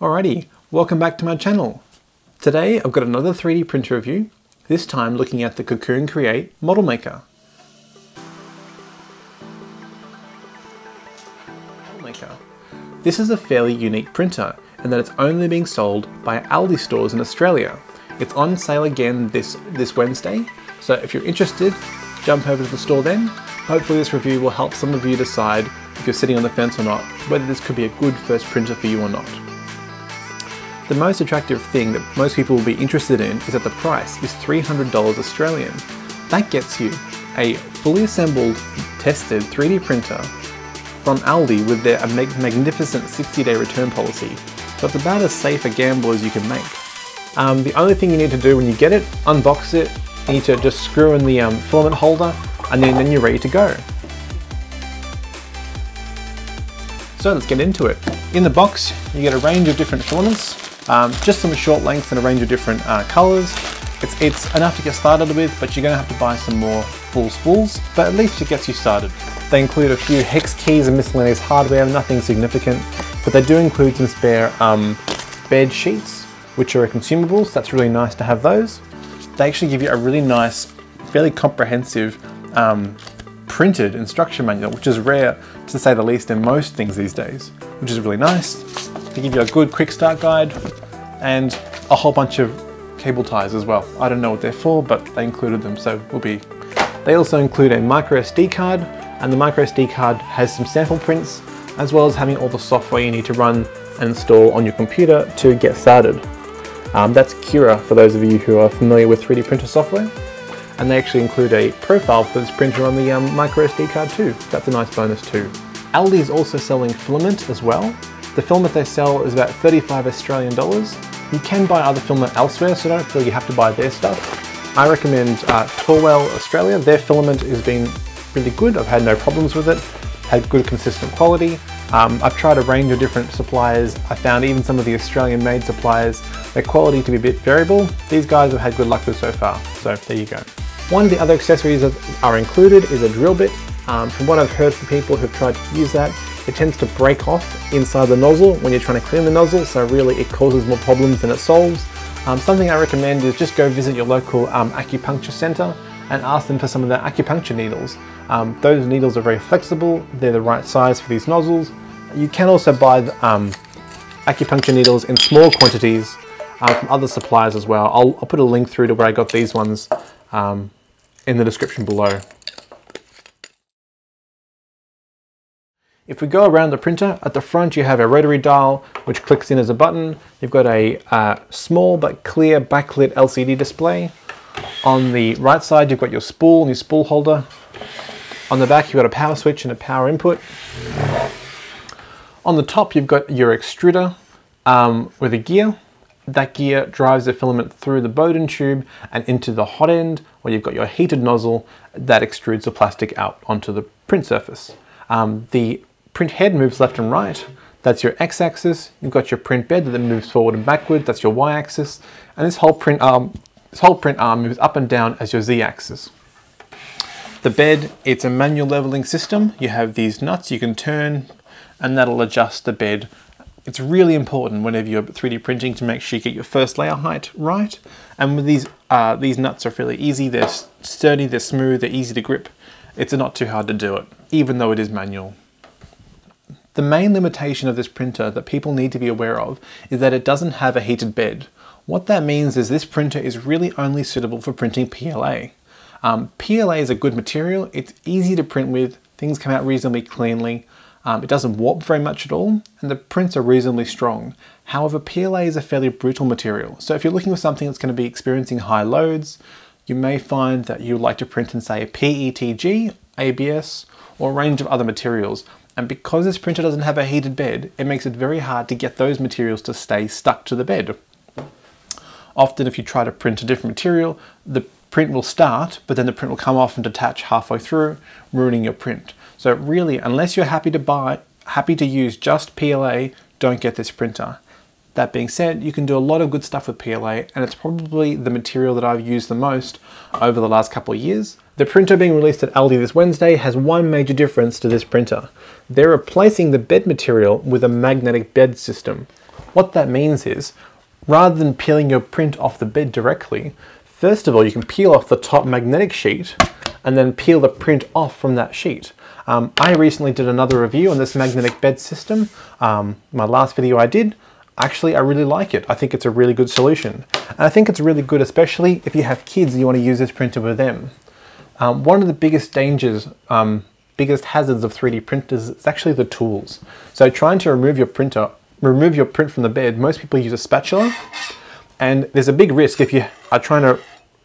Alrighty, welcome back to my channel. Today I've got another 3D printer review, this time looking at the Cocoon Create Model Maker. This is a fairly unique printer in that it's only being sold by Aldi stores in Australia. It's on sale again this, this Wednesday, so if you're interested, jump over to the store then. Hopefully this review will help some of you decide if you're sitting on the fence or not, whether this could be a good first printer for you or not. The most attractive thing that most people will be interested in is that the price is $300 Australian. That gets you a fully assembled, tested 3D printer from Aldi with their magnificent 60 day return policy. So it's about as safe a gamble as you can make. Um, the only thing you need to do when you get it, unbox it, you need to just screw in the um, filament holder and then, then you're ready to go. So let's get into it. In the box, you get a range of different filaments. Um, just some short lengths and a range of different uh, colors. It's, it's enough to get started with, but you're gonna have to buy some more full spools, but at least it gets you started. They include a few hex keys and miscellaneous hardware, nothing significant, but they do include some spare um, bed sheets, which are consumables. So that's really nice to have those. They actually give you a really nice, fairly comprehensive um, printed instruction manual, which is rare to say the least in most things these days, which is really nice. They give you a good quick start guide and a whole bunch of cable ties as well. I don't know what they're for, but they included them, so we'll be. They also include a micro SD card, and the micro SD card has some sample prints, as well as having all the software you need to run and install on your computer to get started. Um, that's Cura for those of you who are familiar with 3D printer software. And they actually include a profile for this printer on the um, micro SD card too. That's a nice bonus too. Aldi is also selling filament as well, the filament they sell is about 35 Australian dollars. You can buy other filament elsewhere, so don't feel you have to buy their stuff. I recommend uh, Torwell Australia. Their filament has been really good. I've had no problems with it. Had good consistent quality. Um, I've tried a range of different suppliers. I found even some of the Australian made suppliers, their quality to be a bit variable. These guys have had good luck with so far, so there you go. One of the other accessories that are included is a drill bit. Um, from what I've heard from people who've tried to use that, it tends to break off inside the nozzle when you're trying to clean the nozzle, so really it causes more problems than it solves. Um, something I recommend is just go visit your local um, acupuncture center and ask them for some of their acupuncture needles. Um, those needles are very flexible, they're the right size for these nozzles. You can also buy um, acupuncture needles in small quantities uh, from other suppliers as well. I'll, I'll, put a link through to where I got these ones um, in the description below. If we go around the printer, at the front you have a rotary dial which clicks in as a button. You've got a uh, small but clear backlit LCD display. On the right side you've got your spool and your spool holder. On the back you've got a power switch and a power input. On the top you've got your extruder um, with a gear. That gear drives the filament through the Bowden tube and into the hot end where you've got your heated nozzle that extrudes the plastic out onto the print surface. Um, the print head moves left and right. That's your x-axis. You've got your print bed that moves forward and backward. That's your y-axis. And this whole print arm, this whole print arm moves up and down as your z-axis. The bed, it's a manual leveling system. You have these nuts you can turn and that'll adjust the bed. It's really important whenever you're 3D printing to make sure you get your first layer height right. And with these, uh, these nuts are fairly easy. They're sturdy, they're smooth, they're easy to grip. It's not too hard to do it, even though it is manual. The main limitation of this printer that people need to be aware of is that it doesn't have a heated bed. What that means is this printer is really only suitable for printing PLA. Um, PLA is a good material, it's easy to print with, things come out reasonably cleanly, um, it doesn't warp very much at all, and the prints are reasonably strong. However, PLA is a fairly brittle material, so if you're looking for something that's going to be experiencing high loads, you may find that you'd like to print in say PETG, ABS, or a range of other materials and because this printer doesn't have a heated bed, it makes it very hard to get those materials to stay stuck to the bed. Often if you try to print a different material, the print will start, but then the print will come off and detach halfway through, ruining your print. So really, unless you're happy to buy, happy to use just PLA, don't get this printer. That being said, you can do a lot of good stuff with PLA, and it's probably the material that I've used the most over the last couple of years. The printer being released at Aldi this Wednesday has one major difference to this printer. They're replacing the bed material with a magnetic bed system. What that means is, rather than peeling your print off the bed directly, first of all, you can peel off the top magnetic sheet and then peel the print off from that sheet. Um, I recently did another review on this magnetic bed system. Um, my last video I did, actually I really like it. I think it's a really good solution. And I think it's really good especially if you have kids and you want to use this printer with them. Um, one of the biggest dangers, um, biggest hazards of 3D printers is actually the tools. So trying to remove your printer, remove your print from the bed, most people use a spatula and there's a big risk if you are trying to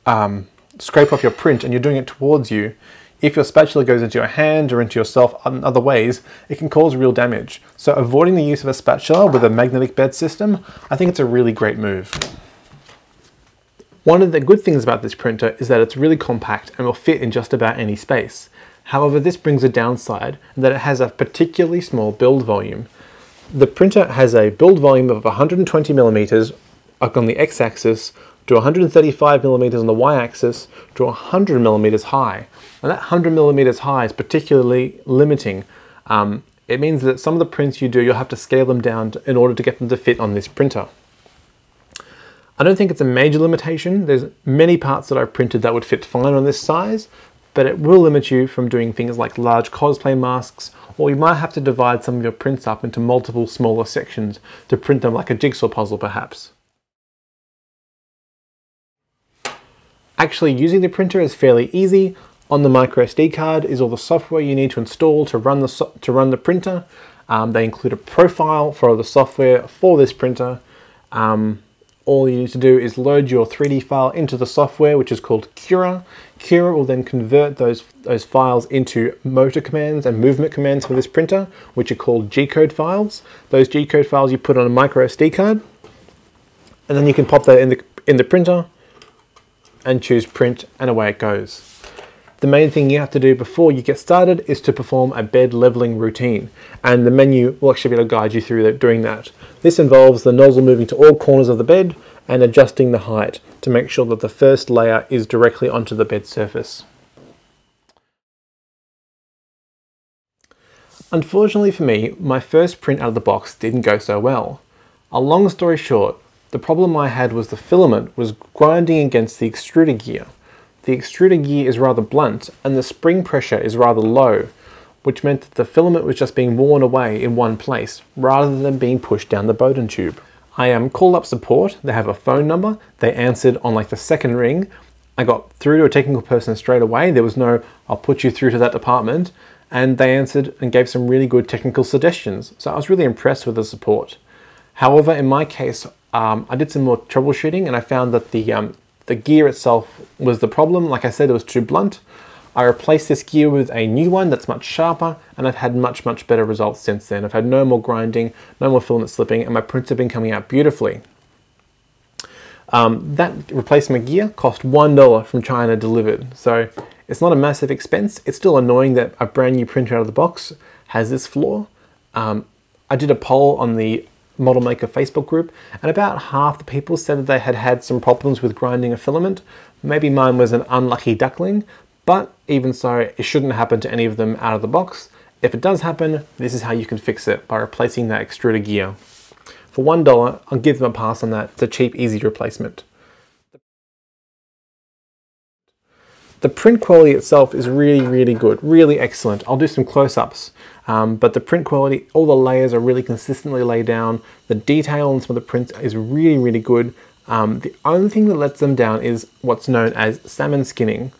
um, scrape off your print and you're doing it towards you, if your spatula goes into your hand or into yourself in other ways, it can cause real damage. So avoiding the use of a spatula with a magnetic bed system, I think it's a really great move. One of the good things about this printer is that it's really compact and will fit in just about any space. However, this brings a downside that it has a particularly small build volume. The printer has a build volume of 120 millimeters on the x-axis to 135 millimeters on the y-axis to 100 millimeters high. And that 100 millimeters high is particularly limiting. Um, it means that some of the prints you do, you'll have to scale them down in order to get them to fit on this printer. I don't think it's a major limitation. There's many parts that I've printed that would fit fine on this size, but it will limit you from doing things like large cosplay masks, or you might have to divide some of your prints up into multiple smaller sections to print them like a jigsaw puzzle perhaps. Actually using the printer is fairly easy. On the microSD card is all the software you need to install to run the, so to run the printer. Um, they include a profile for the software for this printer. Um, all you need to do is load your 3D file into the software, which is called Cura. Cura will then convert those, those files into motor commands and movement commands for this printer, which are called G-code files. Those G-code files you put on a micro SD card, and then you can pop that in the, in the printer and choose print and away it goes. The main thing you have to do before you get started is to perform a bed leveling routine and the menu will actually be able to guide you through doing that. This involves the nozzle moving to all corners of the bed and adjusting the height to make sure that the first layer is directly onto the bed surface. Unfortunately for me, my first print out of the box didn't go so well. A long story short, the problem I had was the filament was grinding against the extruder gear. The extruder gear is rather blunt and the spring pressure is rather low, which meant that the filament was just being worn away in one place rather than being pushed down the Bowden tube. I um, called up support, they have a phone number, they answered on like the second ring. I got through to a technical person straight away, there was no, I'll put you through to that department, and they answered and gave some really good technical suggestions. So I was really impressed with the support. However, in my case, um, I did some more troubleshooting and I found that the, um, the gear itself was the problem. Like I said, it was too blunt. I replaced this gear with a new one that's much sharper and I've had much, much better results since then. I've had no more grinding, no more filament slipping, and my prints have been coming out beautifully. Um, that replacement gear cost $1 from China delivered. So it's not a massive expense. It's still annoying that a brand new printer out of the box has this flaw. Um, I did a poll on the Model Maker Facebook group, and about half the people said that they had had some problems with grinding a filament. Maybe mine was an unlucky duckling, but even so, it shouldn't happen to any of them out of the box. If it does happen, this is how you can fix it, by replacing that extruder gear. For $1, I'll give them a pass on that. It's a cheap, easy replacement. The print quality itself is really, really good, really excellent. I'll do some close-ups, um, but the print quality, all the layers are really consistently laid down. The detail on some of the prints is really, really good. Um, the only thing that lets them down is what's known as salmon skinning.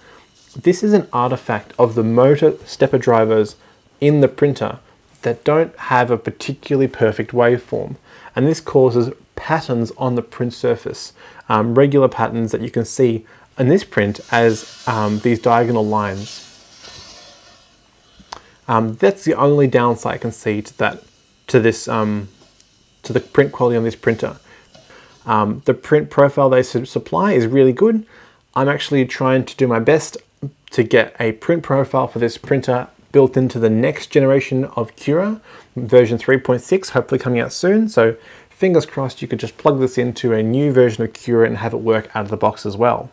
This is an artifact of the motor stepper drivers in the printer that don't have a particularly perfect waveform. And this causes patterns on the print surface, um, regular patterns that you can see in this print as um, these diagonal lines. Um, that's the only downside I can see to that, to this, um, to the print quality on this printer. Um, the print profile they supply is really good. I'm actually trying to do my best to get a print profile for this printer built into the next generation of Cura, version 3.6, hopefully coming out soon. So fingers crossed you could just plug this into a new version of Cura and have it work out of the box as well.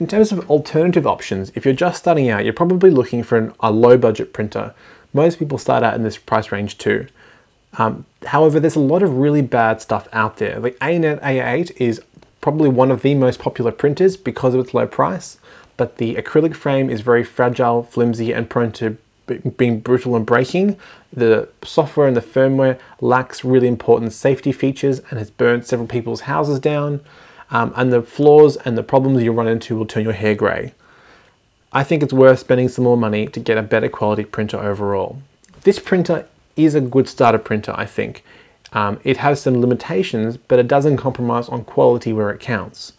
In terms of alternative options, if you're just starting out, you're probably looking for an, a low budget printer. Most people start out in this price range too. Um, however, there's a lot of really bad stuff out there. The ANET A8 is probably one of the most popular printers because of its low price, but the acrylic frame is very fragile, flimsy, and prone to being brutal and breaking. The software and the firmware lacks really important safety features and has burnt several people's houses down. Um, and the flaws and the problems you run into will turn your hair grey. I think it's worth spending some more money to get a better quality printer overall. This printer is a good starter printer, I think. Um, it has some limitations, but it doesn't compromise on quality where it counts.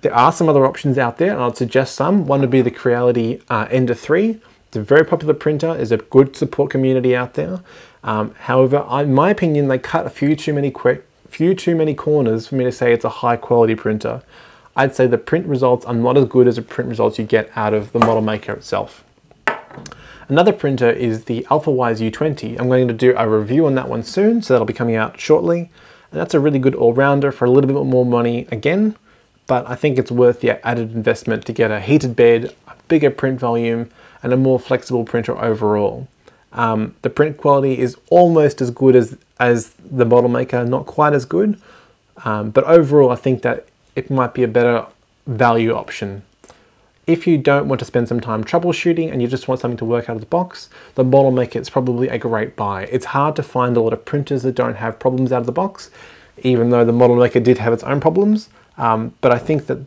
There are some other options out there, and I'd suggest some. One would be the Creality uh, Ender 3. It's a very popular printer. There's a good support community out there. Um, however, in my opinion, they cut a few too many few too many corners for me to say it's a high quality printer. I'd say the print results are not as good as the print results you get out of the model maker itself. Another printer is the Alfawise U20. I'm going to do a review on that one soon, so that'll be coming out shortly. And that's a really good all-rounder for a little bit more money again, but I think it's worth the added investment to get a heated bed, a bigger print volume, and a more flexible printer overall. Um, the print quality is almost as good as, as the model maker, not quite as good, um, but overall I think that it might be a better value option. If you don't want to spend some time troubleshooting and you just want something to work out of the box, the model maker is probably a great buy. It's hard to find a lot of printers that don't have problems out of the box, even though the model maker did have its own problems. Um, but I think that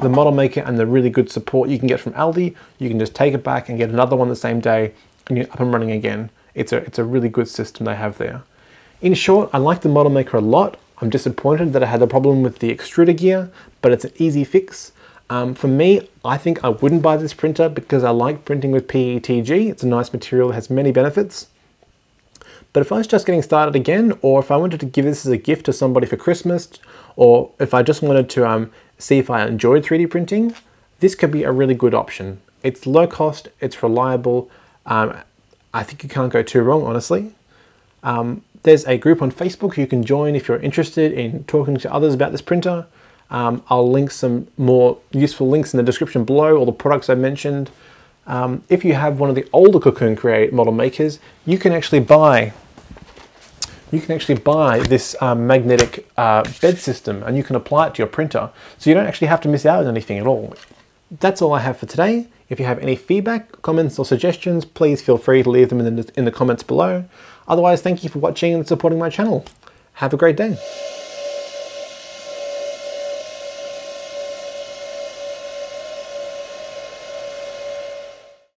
the model maker and the really good support you can get from Aldi, you can just take it back and get another one the same day you're up and running again. It's a, it's a really good system they have there. In short, I like the model maker a lot. I'm disappointed that I had a problem with the extruder gear, but it's an easy fix. Um, for me, I think I wouldn't buy this printer because I like printing with PETG. It's a nice material, it has many benefits. But if I was just getting started again, or if I wanted to give this as a gift to somebody for Christmas, or if I just wanted to um, see if I enjoyed 3D printing, this could be a really good option. It's low cost, it's reliable. Um, I think you can't go too wrong, honestly. Um, there's a group on Facebook you can join if you're interested in talking to others about this printer. Um, I'll link some more useful links in the description below, all the products I mentioned. Um, if you have one of the older Cocoon Create model makers, you can actually buy you can actually buy this um, magnetic uh, bed system and you can apply it to your printer. So you don't actually have to miss out on anything at all. That's all I have for today. If you have any feedback, comments or suggestions, please feel free to leave them in the, in the comments below. Otherwise, thank you for watching and supporting my channel. Have a great day.